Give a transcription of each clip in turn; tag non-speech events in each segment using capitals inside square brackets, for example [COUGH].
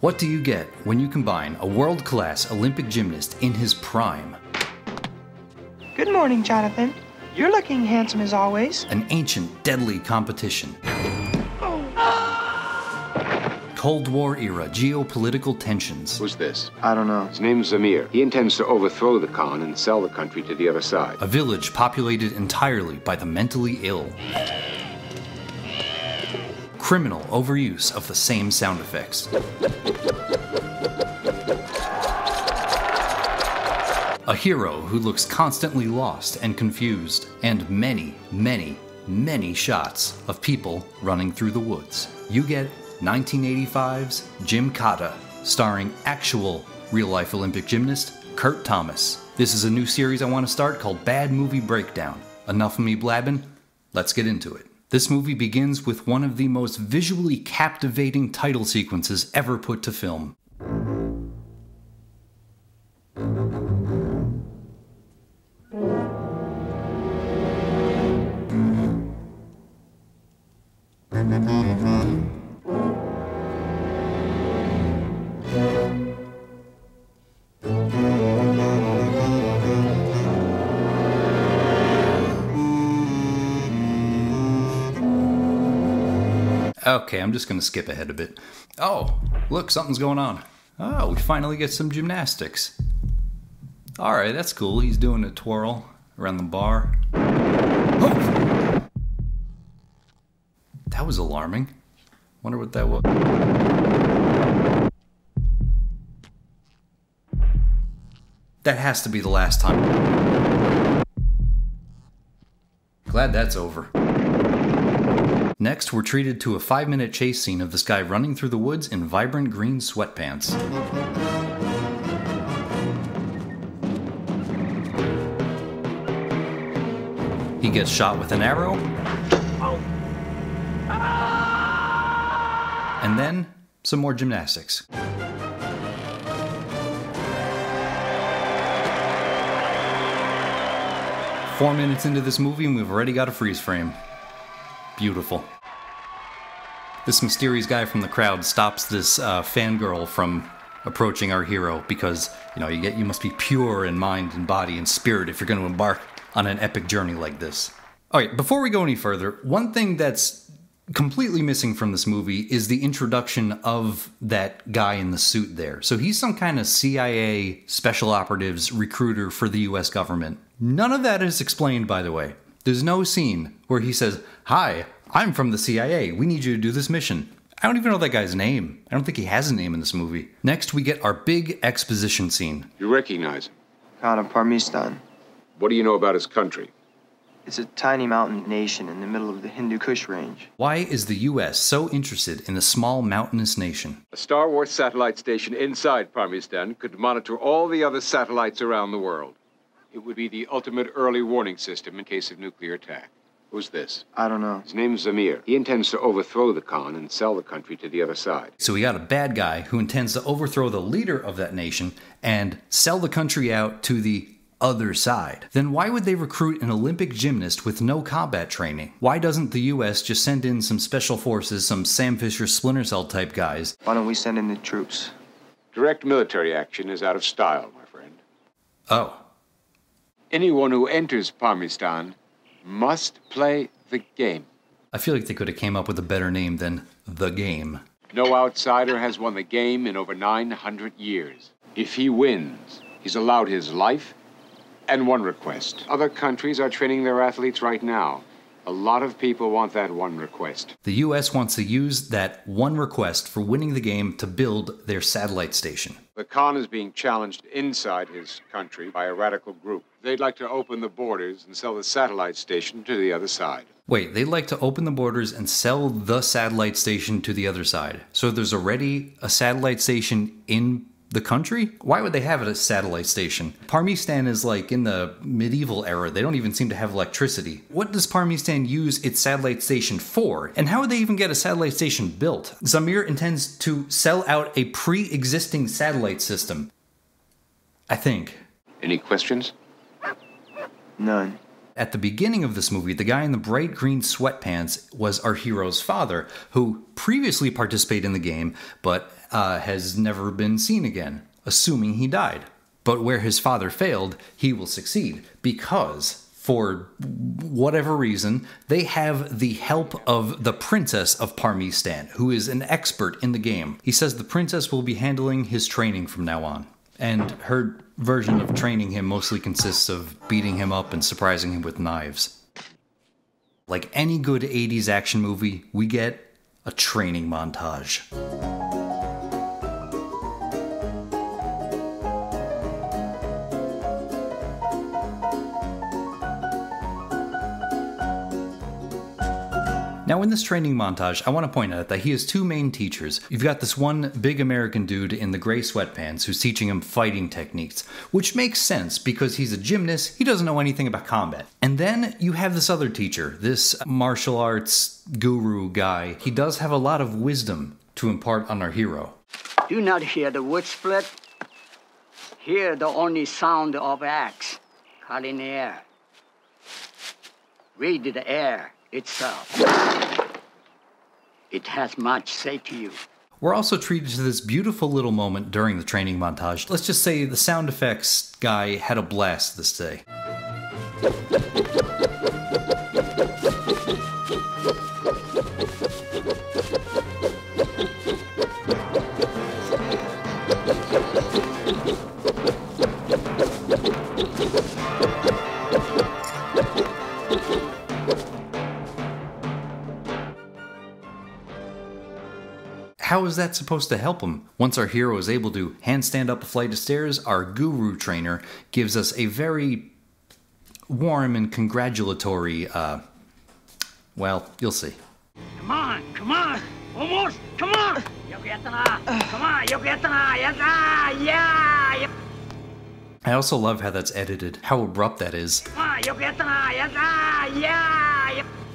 What do you get when you combine a world class Olympic gymnast in his prime, Good morning, Jonathan. You're looking handsome as always. an ancient, deadly competition? Oh. Cold War era geopolitical tensions, Who's this? I don't know. His name's Zamir. He intends to overthrow the Khan and sell the country to the other side. a village populated entirely by the mentally ill, criminal overuse of the same sound effects. A hero who looks constantly lost and confused, and many, many, many shots of people running through the woods. You get 1985's Gymkata, starring actual real life Olympic gymnast Kurt Thomas. This is a new series I want to start called Bad Movie Breakdown. Enough of me blabbing, let's get into it. This movie begins with one of the most visually captivating title sequences ever put to film. Okay, I'm just going to skip ahead a bit. Oh, look, something's going on. Oh, we finally get some gymnastics. All right, that's cool. He's doing a twirl around the bar. Oh! [GASPS] That was alarming. Wonder what that was. That has to be the last time. Glad that's over. Next, we're treated to a five minute chase scene of this guy running through the woods in vibrant green sweatpants. He gets shot with an arrow. And then, some more gymnastics. Four minutes into this movie, and we've already got a freeze frame. Beautiful. This mysterious guy from the crowd stops this uh, fangirl from approaching our hero because you know you get you must be pure in mind and body and spirit if you're going to embark on an epic journey like this. All right, before we go any further, one thing that's completely missing from this movie is the introduction of that guy in the suit there. So he's some kind of CIA special operatives recruiter for the US government. None of that is explained, by the way. There's no scene where he says, Hi, I'm from the CIA. We need you to do this mission. I don't even know that guy's name. I don't think he has a name in this movie. Next, we get our big exposition scene. You recognize him. Khan of Parmistan. What do you know about his country? It's a tiny mountain nation in the middle of the Hindu Kush range. Why is the US so interested in a small mountainous nation? A Star Wars satellite station inside Parmistan could monitor all the other satellites around the world. It would be the ultimate early warning system in case of nuclear attack. Who's this? I don't know. His name's Zamir. He intends to overthrow the Khan and sell the country to the other side. So we got a bad guy who intends to overthrow the leader of that nation and sell the country out to the other side. Then why would they recruit an Olympic gymnast with no combat training? Why doesn't the US just send in some special forces, some Sam Fisher Splinter Cell type guys? Why don't we send in the troops? Direct military action is out of style, my friend. Oh, Anyone who enters Parmistan must play the game. I feel like they could have came up with a better name than The Game. No outsider has won the game in over 900 years. If he wins, he's allowed his life and one request. Other countries are training their athletes right now. A lot of people want that one request. The US wants to use that one request for winning the game to build their satellite station. The Khan is being challenged inside his country by a radical group. They'd like to open the borders and sell the satellite station to the other side. Wait, they'd like to open the borders and sell the satellite station to the other side. So there's already a satellite station in the country? Why would they have it a satellite station? Parmistan is like in the medieval era. They don't even seem to have electricity. What does Parmistan use its satellite station for? And how would they even get a satellite station built? Zamir intends to sell out a pre existing satellite system. I think. Any questions? None. At the beginning of this movie, the guy in the bright green sweatpants was our hero's father, who previously participated in the game, but uh, has never been seen again, assuming he died. But where his father failed, he will succeed because, for whatever reason, they have the help of the Princess of Parmistan, who is an expert in the game. He says the princess will be handling his training from now on. And her version of training him mostly consists of beating him up and surprising him with knives. Like any good 80s action movie, we get a training montage. Now, in this training montage, I want to point out that he has two main teachers. You've got this one big American dude in the gray sweatpants who's teaching him fighting techniques, which makes sense because he's a gymnast, he doesn't know anything about combat. And then you have this other teacher, this martial arts guru guy. He does have a lot of wisdom to impart on our hero. Do not hear the wood split. Hear the only sound of axe cut in the air. Read the air itself. It has much say to you. We're also treated to this beautiful little moment during the training montage. Let's just say the sound effects guy had a blast this day. That supposed to help him? Once our hero is able to handstand up a flight of stairs, our guru trainer gives us a very warm and congratulatory, uh, well, you'll see. Come on, come on, almost, come on. You get it, come on, you get it, ah, yeah, yeah. I also love how that's edited, how abrupt that is.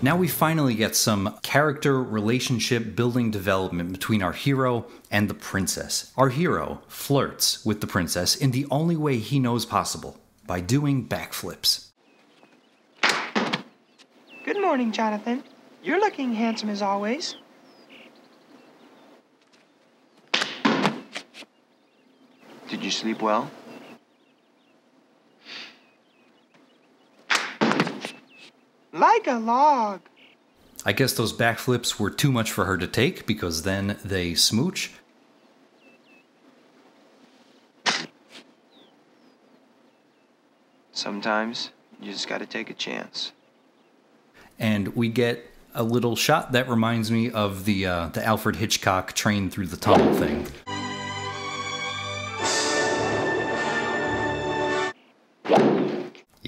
Come on, you get it, yes, yeah, yeah. Now we finally get some character relationship building development between our hero and the princess. Our hero flirts with the princess in the only way he knows possible by doing backflips. Good morning, Jonathan. You're looking handsome as always. Did you sleep well? Like a log. I guess those backflips were too much for her to take because then they smooch. Sometimes you just gotta take a chance. and we get a little shot that reminds me of the uh, the Alfred Hitchcock train through the tunnel thing.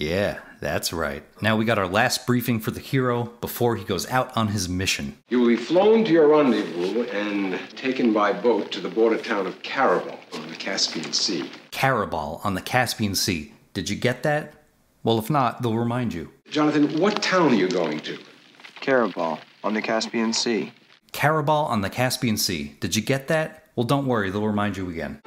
Yeah, that's right. Now we got our last briefing for the hero before he goes out on his mission. You will be flown to your rendezvous and taken by boat to the border town of Karabal on the Caspian Sea. Karabal on the Caspian Sea. Did you get that? Well, if not, they'll remind you. Jonathan, what town are you going to? Karabal on the Caspian Sea. Karabal on the Caspian Sea. Did you get that? Well, don't worry, they'll remind you again.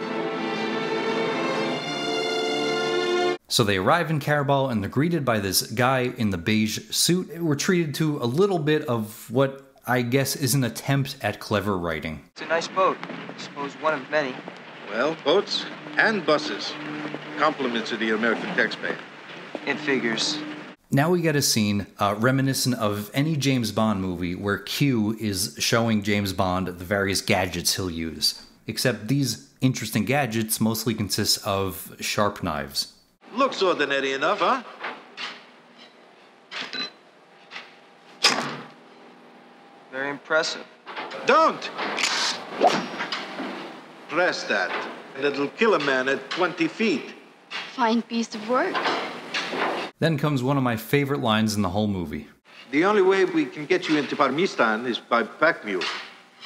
So they arrive in Karabal and they're greeted by this guy in the beige suit. We're treated to a little bit of what I guess is an attempt at clever writing. It's a nice boat. I suppose one of many. Well, boats and buses. Compliments of the American taxpayer. It figures. Now we get a scene uh, reminiscent of any James Bond movie where Q is showing James Bond the various gadgets he'll use. Except these interesting gadgets mostly consist of sharp knives. Looks ordinary enough, huh? Very impressive. Don't! Press that, and it'll kill a man at 20 feet. Fine piece of work. Then comes one of my favorite lines in the whole movie. The only way we can get you into Parmistan is by pack mule,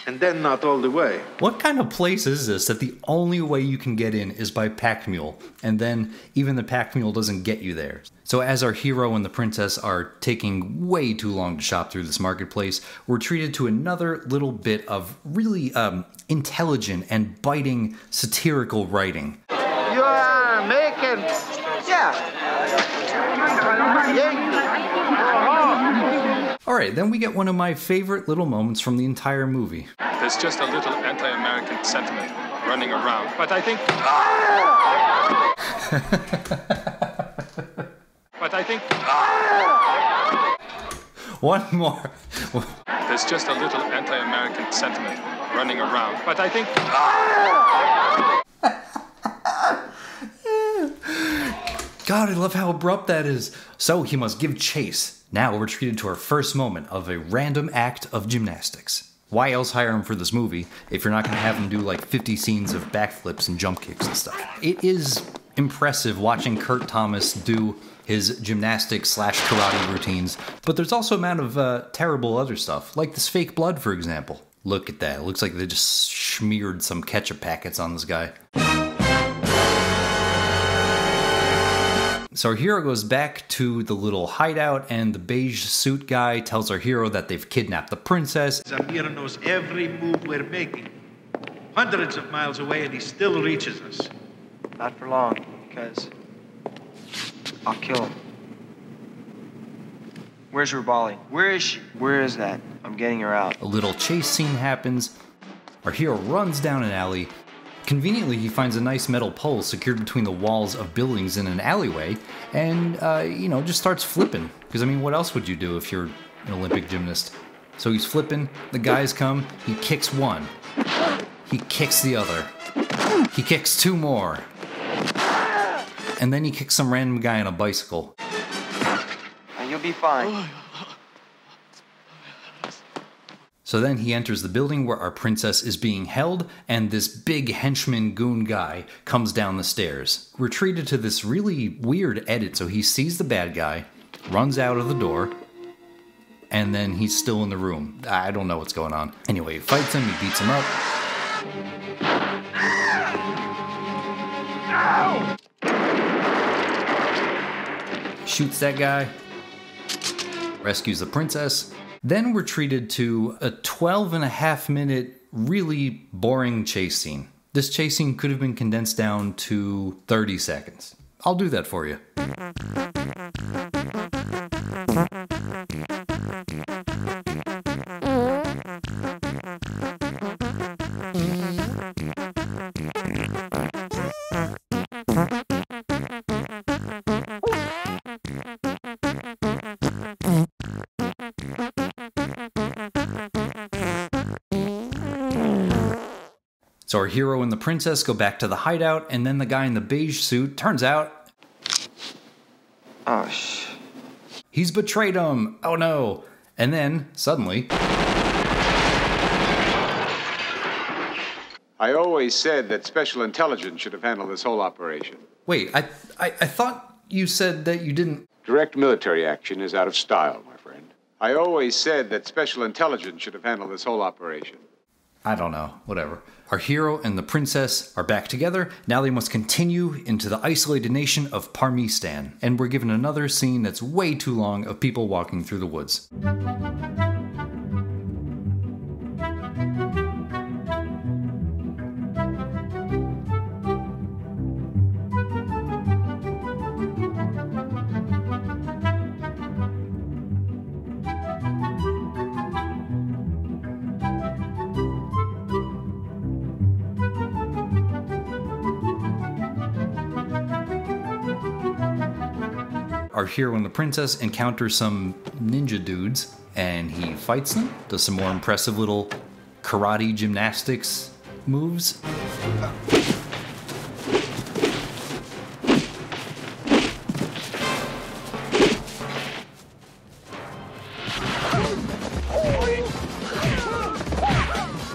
and then not all the way. What kind of place is this that the only way you can get in is by pack mule, and then even the pack mule doesn't get you there? So, as our hero and the princess are taking way too long to shop through this marketplace, we're treated to another little bit of really um, intelligent and biting satirical writing. You are making. Yeah. All right, then we get one of my favorite little moments from the entire movie. There's just a little anti American sentiment running around. But I think. [LAUGHS] but I think. One more. There's just a little anti American sentiment running around. But I think. God, I love how abrupt that is. So he must give chase. Now we're treated to our first moment of a random act of gymnastics. Why else hire him for this movie if you're not going to have him do like 50 scenes of backflips and jump kicks and stuff? It is impressive watching Kurt Thomas do his gymnastics slash karate routines, but there's also a amount of uh, terrible other stuff, like this fake blood, for example. Look at that. It looks like they just smeared some ketchup packets on this guy. So our hero goes back to the little hideout, and the beige suit guy tells our hero that they've kidnapped the princess. Zamir knows every move we're making. Hundreds of miles away, and he still reaches us. Not for long, because I'll kill him. Where's Rubali? Where is she? Where is that? I'm getting her out. A little chase scene happens. Our hero runs down an alley. Conveniently, he finds a nice metal pole secured between the walls of buildings in an alleyway, and, uh, you know, just starts flipping. Because, I mean, what else would you do if you're an Olympic gymnast? So he's flipping, the guys come, he kicks one, he kicks the other, he kicks two more, and then he kicks some random guy on a bicycle. Now, you'll be fine. So then he enters the building where our princess is being held, and this big henchman goon guy comes down the stairs. We're treated to this really weird edit. So he sees the bad guy, runs out of the door, and then he's still in the room. I don't know what's going on. Anyway, he fights him, he beats him up. Shoots that guy, rescues the princess. Then we're treated to a 12 and a half minute, really boring chase scene. This chase scene could have been condensed down to 30 seconds. I'll do that for you. So our hero and the princess go back to the hideout, and then the guy in the beige suit turns out Oh, sh. he's betrayed him. Oh no. And then, suddenly, I always said that special intelligence should have handled this whole operation. wait, I, I, I thought you said that you didn't. Direct military action is out of style, my friend. I always said that special intelligence should have handled this whole operation. I don't know, whatever. Our hero and the princess are back together. Now they must continue into the isolated nation of Parmistan. And we're given another scene that's way too long of people walking through the woods. Hero and the princess encounter some ninja dudes and he fights them, does some more impressive little karate gymnastics moves.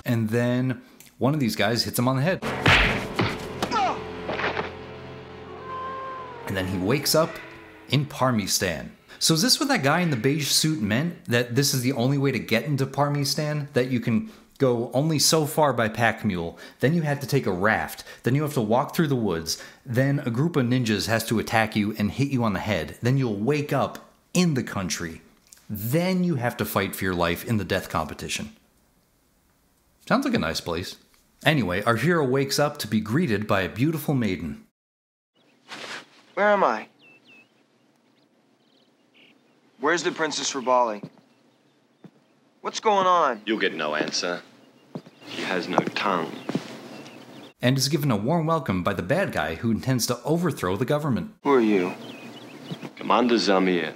And then one of these guys hits him on the head. And then he wakes up in Parmistan. So is this what that guy in the beige suit meant? That this is the only way to get into Parmistan? That you can go only so far by pack mule, then you have to take a raft, then you have to walk through the woods, then a group of ninjas has to attack you and hit you on the head, then you'll wake up in the country, then you have to fight for your life in the death competition. Sounds like a nice place. Anyway, our hero wakes up to be greeted by a beautiful maiden. Where am I? Where's the Princess Rubali? What's going on? You'll get no answer. She has no tongue. And is given a warm welcome by the bad guy who intends to overthrow the government. Who are you? Commander Zamir,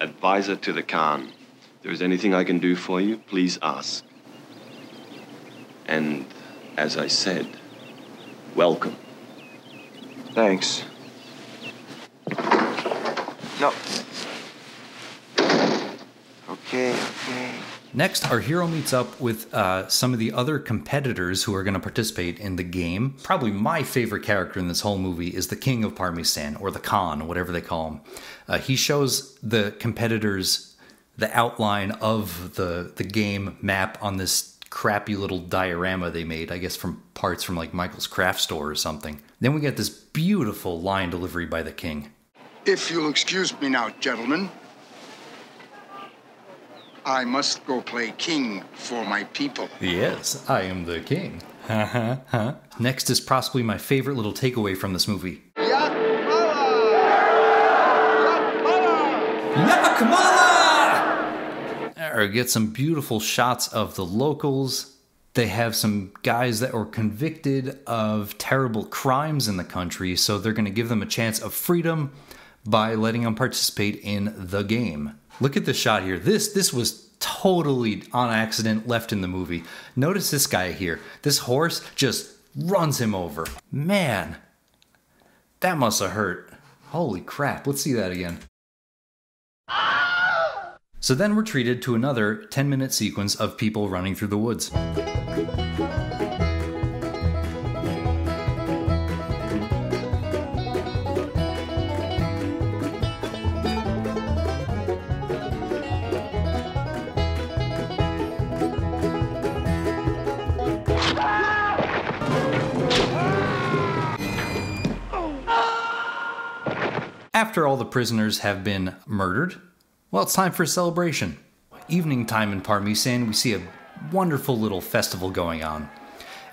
advisor to the Khan. If there is anything I can do for you, please ask. And as I said, welcome. Thanks. No. Okay, okay. Next, our hero meets up with uh, some of the other competitors who are going to participate in the game. Probably my favorite character in this whole movie is the King of Parmistan, or the Khan, whatever they call him. Uh, he shows the competitors the outline of the the game map on this crappy little diorama they made, I guess from parts from like Michael's craft store or something. Then we get this beautiful line delivery by the king. If you'll excuse me now, gentlemen, I must go play king for my people. Yes, I am the king. Uh-huh, Next is possibly my favorite little takeaway from this movie. Yakmala! Or get some beautiful shots of the locals. They have some guys that were convicted of terrible crimes in the country, so they're going to give them a chance of freedom by letting them participate in the game. Look at the shot here. This this was totally on accident left in the movie. Notice this guy here. This horse just runs him over. Man, that must have hurt. Holy crap. Let's see that again. So then we're treated to another 10 minute sequence of people running through the woods. After all the prisoners have been murdered, well, it's time for a celebration. Evening time in Parmistan, we see a wonderful little festival going on.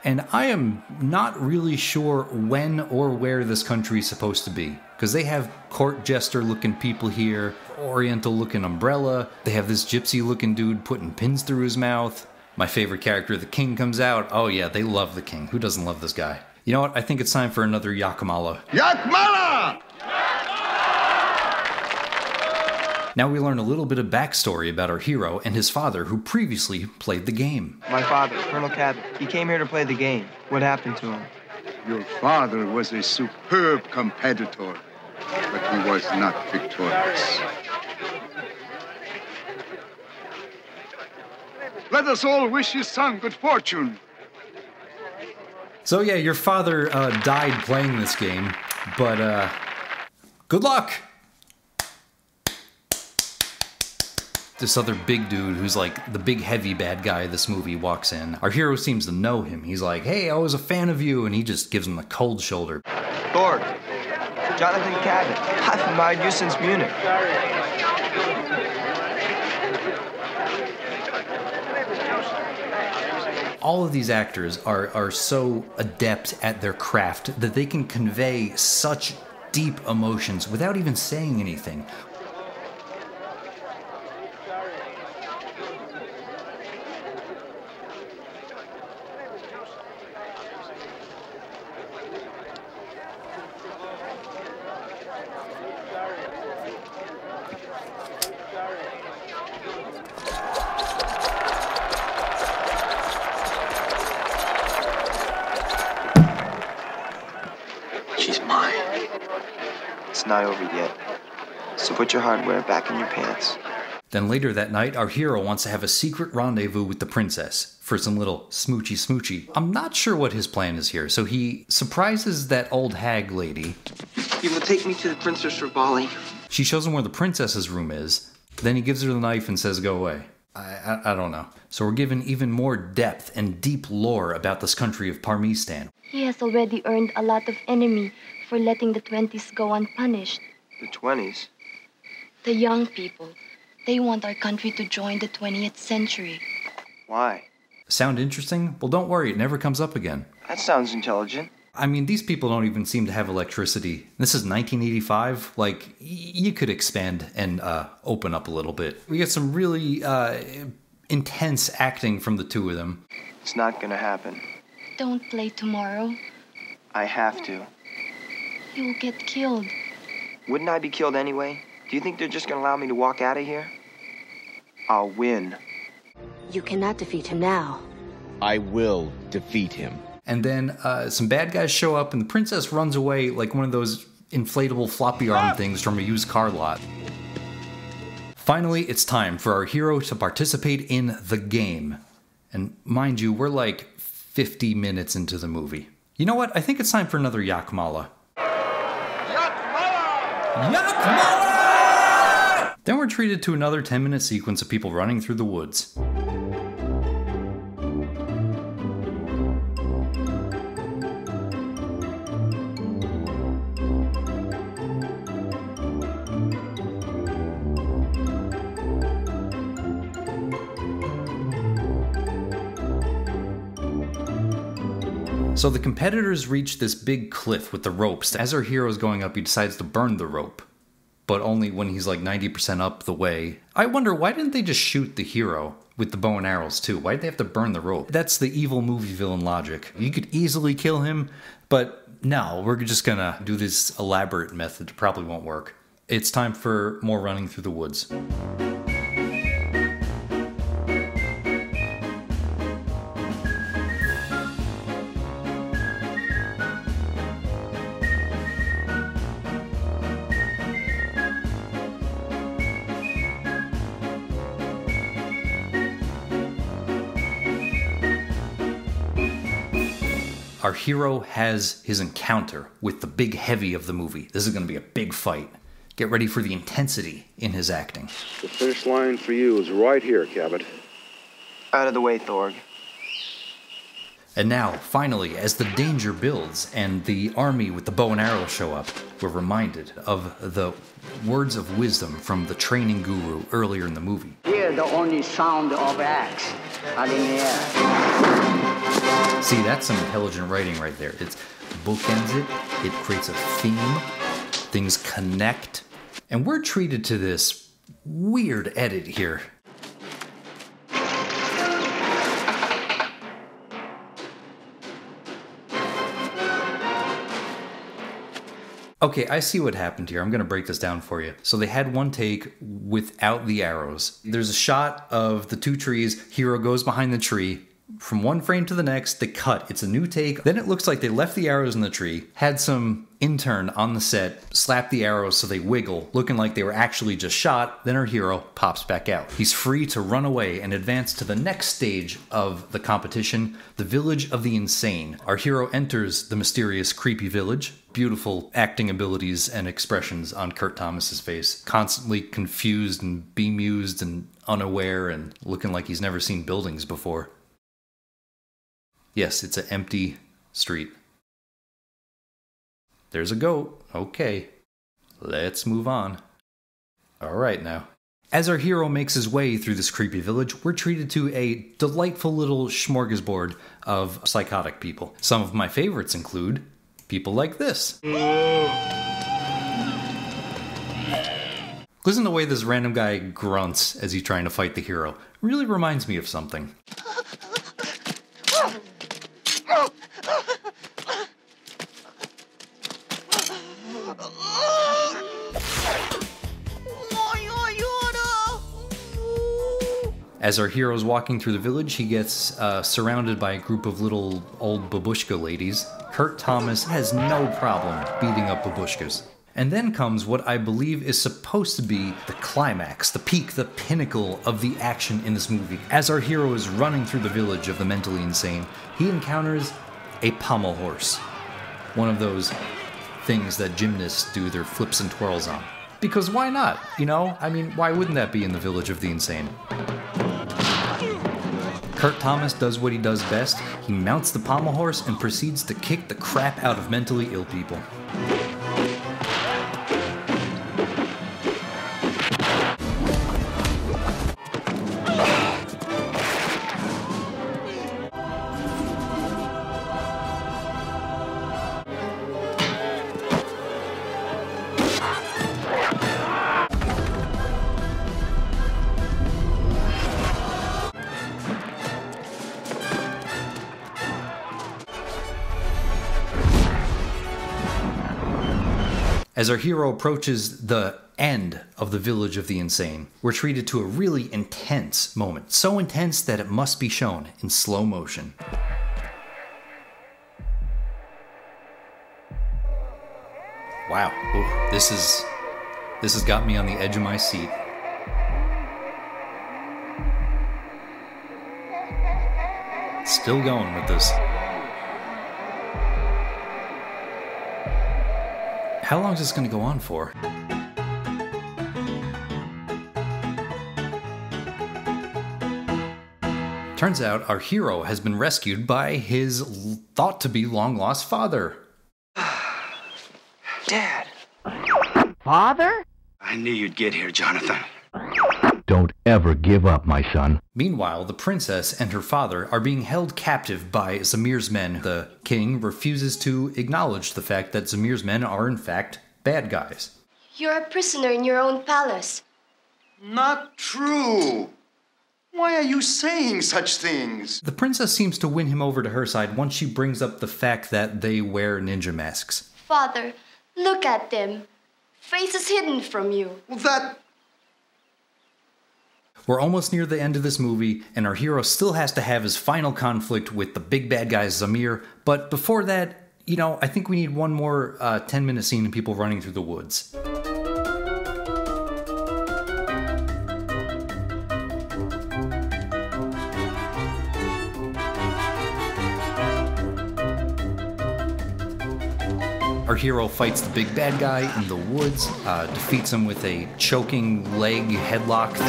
And I am not really sure when or where this country is supposed to be. Because they have court jester looking people here, oriental looking umbrella, they have this gypsy looking dude putting pins through his mouth. My favorite character, the king, comes out. Oh, yeah, they love the king. Who doesn't love this guy? You know what? I think it's time for another Yakamala. Yakmala! Now we learn a little bit of backstory about our hero and his father, who previously played the game. My father, Colonel Cabot. He came here to play the game. What happened to him? Your father was a superb competitor, but he was not victorious. Let us all wish his son good fortune. So yeah, your father uh, died playing this game, but uh, good luck. This other big dude who's like the big heavy bad guy of this movie walks in. Our hero seems to know him. He's like, "Hey, I was a fan of you," and he just gives him the cold shoulder. Thorg. Jonathan Cabot. I've admired you since Munich. all of these actors are are so adept at their craft that they can convey such deep emotions without even saying anything. She's mine. It's not over yet. So put your hardware back in your pants. Then later that night, our hero wants to have a secret rendezvous with the princess for some little smoochy smoochy. I'm not sure what his plan is here, so he surprises that old hag lady. You will take me to the Princess Rubali. She shows him where the princess's room is. Then he gives her the knife and says, Go away. I, I, I don't know. So we're given even more depth and deep lore about this country of Parmistan. He has already earned a lot of enemy for letting the 20s go unpunished. The 20s? The young people. They want our country to join the 20th century. Why? Sound interesting? Well, don't worry, it never comes up again. That sounds intelligent. I mean, these people don't even seem to have electricity. This is 1985. Like, y- you could expand and uh, open up a little bit. We get some really uh, intense acting from the two of them. It's not gonna happen. Don't play tomorrow. I have to. You'll get killed. Wouldn't I be killed anyway? Do you think they're just gonna allow me to walk out of here? I'll win. You cannot defeat him now. I will defeat him. And then uh, some bad guys show up, and the princess runs away like one of those inflatable floppy arm things from a used car lot. Finally, it's time for our hero to participate in the game. And mind you, we're like 50 minutes into the movie. You know what? I think it's time for another Yakmala. Yakmala! Then we're treated to another 10 minute sequence of people running through the woods. So the competitors reach this big cliff with the ropes. As our hero is going up, he decides to burn the rope, but only when he's like 90% up the way. I wonder why didn't they just shoot the hero with the bow and arrows too? Why did they have to burn the rope? That's the evil movie villain logic. You could easily kill him, but no, we're just gonna do this elaborate method. It probably won't work. It's time for more running through the woods. Hero has his encounter with the big heavy of the movie. This is going to be a big fight. Get ready for the intensity in his acting. The finish line for you is right here, Cabot. Out of the way, Thorg. And now, finally, as the danger builds and the army with the bow and arrow show up, we're reminded of the words of wisdom from the training guru earlier in the movie. The only sound of axe in the air. See, that's some intelligent writing right there. It's bookends it, it creates a theme, things connect, and we're treated to this weird edit here. Okay, I see what happened here. I'm going to break this down for you. So they had one take without the arrows. There's a shot of the two trees. Hero goes behind the tree, from one frame to the next, they cut. It's a new take. Then it looks like they left the arrows in the tree, had some intern on the set slap the arrows so they wiggle, looking like they were actually just shot. Then our hero pops back out. He's free to run away and advance to the next stage of the competition, the Village of the Insane. Our hero enters the mysterious, creepy village. Beautiful acting abilities and expressions on Kurt Thomas's face, constantly confused and bemused and unaware and looking like he's never seen buildings before. Yes, it's an empty street. There's a goat. Okay. Let's move on. All right now. As our hero makes his way through this creepy village, we're treated to a delightful little smorgasbord of psychotic people. Some of my favorites include people like this. Listen to the way this random guy grunts as he's trying to fight the hero. Really reminds me of something. As our hero is walking through the village, he gets uh, surrounded by a group of little old babushka ladies. Kurt Thomas has no problem beating up babushkas. And then comes what I believe is supposed to be the climax, the peak, the pinnacle of the action in this movie. As our hero is running through the village of the mentally insane, he encounters a pommel horse. One of those things that gymnasts do their flips and twirls on. Because why not? You know, I mean, why wouldn't that be in the village of the insane? Kurt Thomas does what he does best. He mounts the pommel horse and proceeds to kick the crap out of mentally ill people. As our hero approaches the end of the village of the insane, we're treated to a really intense moment. So intense that it must be shown in slow motion. Wow, Ooh, this is this has got me on the edge of my seat. Still going with this. How long is this going to go on for? Turns out our hero has been rescued by his thought to be long lost father. [SIGHS] Dad. Father? I knew you'd get here, Jonathan. Don't ever give up, my son. Meanwhile, the princess and her father are being held captive by Zamir's men. The king refuses to acknowledge the fact that Zamir's men are, in fact, bad guys. You're a prisoner in your own palace. Not true. Why are you saying such things? The princess seems to win him over to her side once she brings up the fact that they wear ninja masks. Father, look at them. Faces hidden from you. Well, that. We're almost near the end of this movie, and our hero still has to have his final conflict with the big bad guy Zamir. But before that, you know, I think we need one more uh, 10 minute scene of people running through the woods. Hero fights the big bad guy in the woods, uh, defeats him with a choking leg headlock thing.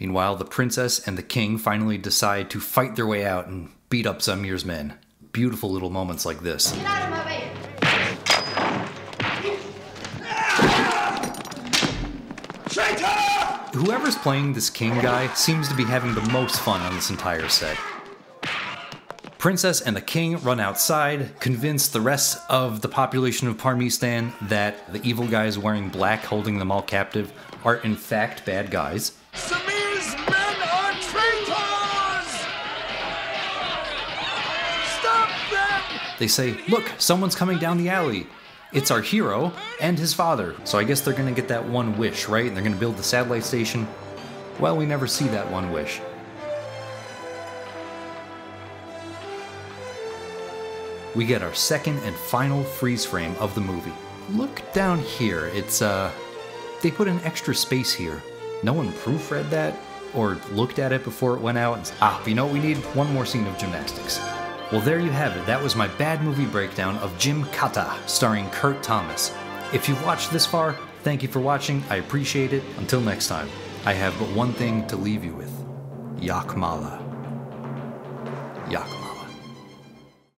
Meanwhile, the princess and the king finally decide to fight their way out and beat up Zamir's men. Beautiful little moments like this. Get out of my way. Whoever's playing this king guy seems to be having the most fun on this entire set. Princess and the king run outside, convince the rest of the population of Parmistan that the evil guys wearing black holding them all captive are in fact bad guys. Zamir's men are traitors! Stop them! They say, Look, someone's coming down the alley. It's our hero and his father. So I guess they're gonna get that one wish, right? And they're gonna build the satellite station. Well, we never see that one wish. We get our second and final freeze frame of the movie. Look down here. It's, uh, they put an extra space here. No one proofread that or looked at it before it went out. And, ah, you know? We need one more scene of gymnastics. Well, there you have it. That was my bad movie breakdown of Gymkata, starring Kurt Thomas. If you've watched this far, thank you for watching. I appreciate it. Until next time, I have but one thing to leave you with Yakmala. Yakmala.